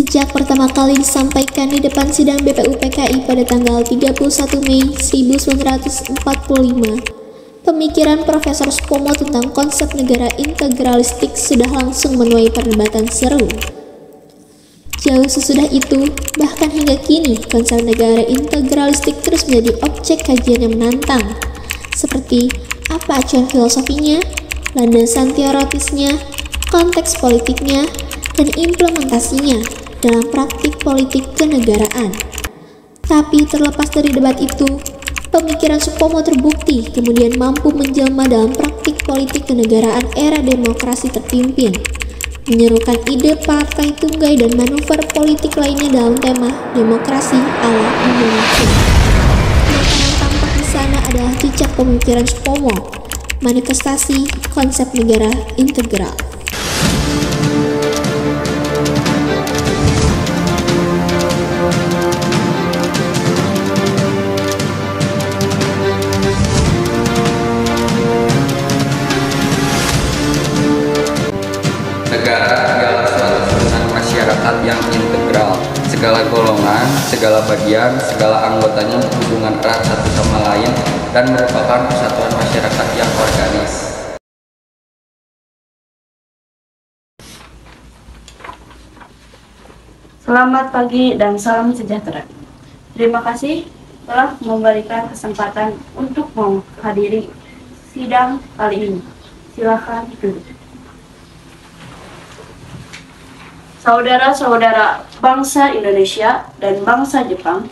Sejak pertama kali disampaikan di depan sidang BPUPKI pada tanggal 31 Mei 1945, pemikiran Profesor Spomo tentang konsep negara integralistik sudah langsung menuai perdebatan seru. Jauh sesudah itu, bahkan hingga kini, konsep negara integralistik terus menjadi objek kajian yang menantang, seperti apa acuan filosofinya, landasan teoritisnya, konteks politiknya, dan implementasinya dalam praktik politik kenegaraan. Tapi terlepas dari debat itu, pemikiran Supomo terbukti kemudian mampu menjelma dalam praktik politik kenegaraan era demokrasi terpimpin, menyerukan ide partai tunggai dan manuver politik lainnya dalam tema demokrasi ala Indonesia. Yang tampak di sana adalah jejak pemikiran Supomo, manifestasi konsep negara integral. Integral. Segala golongan, segala bagian, segala anggotanya berhubungan erat satu sama lain dan merupakan kesatuan masyarakat yang organis. Selamat pagi dan salam sejahtera. Terima kasih telah memberikan kesempatan untuk menghadiri sidang kali ini. Silakan duduk. Saudara-saudara bangsa Indonesia dan bangsa Jepang,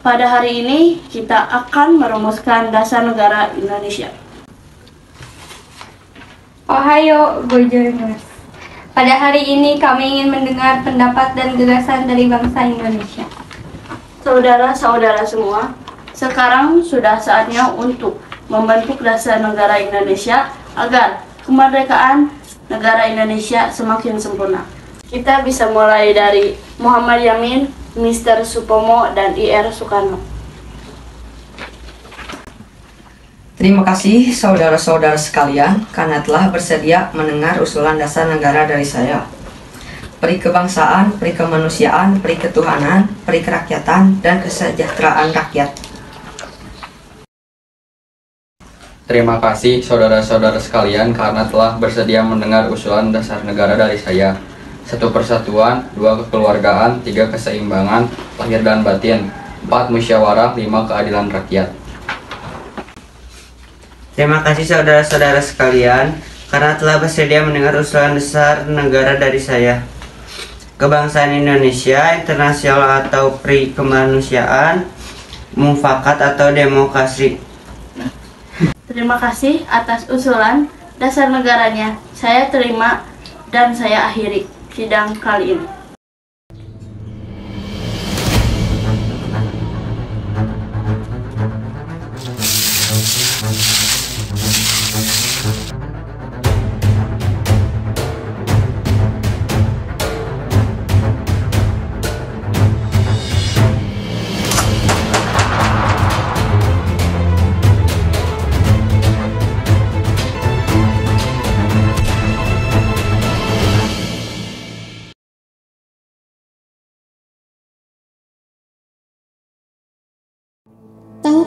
pada hari ini kita akan merumuskan dasar negara Indonesia. Ohayo gozaimasu. Pada hari ini kami ingin mendengar pendapat dan gagasan dari bangsa Indonesia. Saudara-saudara semua, sekarang sudah saatnya untuk membentuk dasar negara Indonesia agar kemerdekaan negara Indonesia semakin sempurna. Kita bisa mulai dari Muhammad Yamin, Mr. Supomo, dan IR Soekarno. Terima kasih saudara-saudara sekalian karena telah bersedia mendengar usulan dasar negara dari saya. Peri kebangsaan, peri kemanusiaan, peri ketuhanan, peri kerakyatan, dan kesejahteraan rakyat. Terima kasih saudara-saudara sekalian karena telah bersedia mendengar usulan dasar negara dari saya satu persatuan, dua kekeluargaan, tiga keseimbangan, lahir dan batin, empat musyawarah, lima keadilan rakyat. Terima kasih saudara-saudara sekalian karena telah bersedia mendengar usulan besar negara dari saya. Kebangsaan Indonesia, internasional atau pri kemanusiaan, mufakat atau demokrasi. Terima kasih atas usulan dasar negaranya. Saya terima dan saya akhiri sidang kali ini.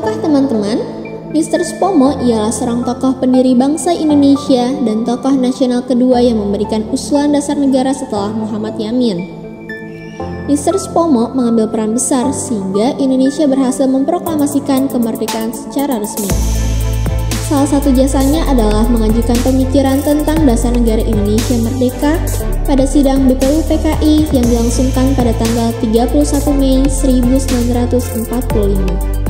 Tahukah teman-teman, Mr. Spomo ialah seorang tokoh pendiri bangsa Indonesia dan tokoh nasional kedua yang memberikan usulan dasar negara setelah Muhammad Yamin. Mr. Spomo mengambil peran besar sehingga Indonesia berhasil memproklamasikan kemerdekaan secara resmi. Salah satu jasanya adalah mengajukan pemikiran tentang dasar negara Indonesia merdeka pada sidang BPUPKI yang dilangsungkan pada tanggal 31 Mei 1945.